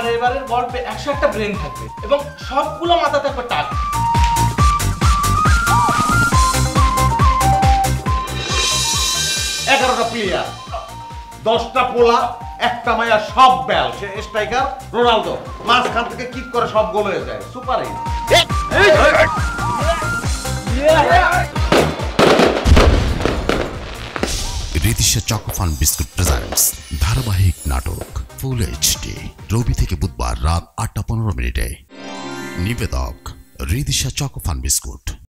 আমার এবারের গল্পে একশো একটা ব্রেন থাকবে এবং সবগুলো মাথা থাকবে টাক। এগারোটা প্লেয়ার দশটা পোলা, একটা মায়া সব ব্যাল সে স্ট্রাইকার রোনালদো। মাঝখান থেকে কিক করে সব গোল হয়ে যায়। Super hit Ritisha Chocofun biscuit presents ধারাবাহিক নাটক ফুল এইচডি রবি থেকে বুধবার রাত আটটা পনেরো মিনিটে। নিবেদক রিদিশা চকোফান বিস্কুট।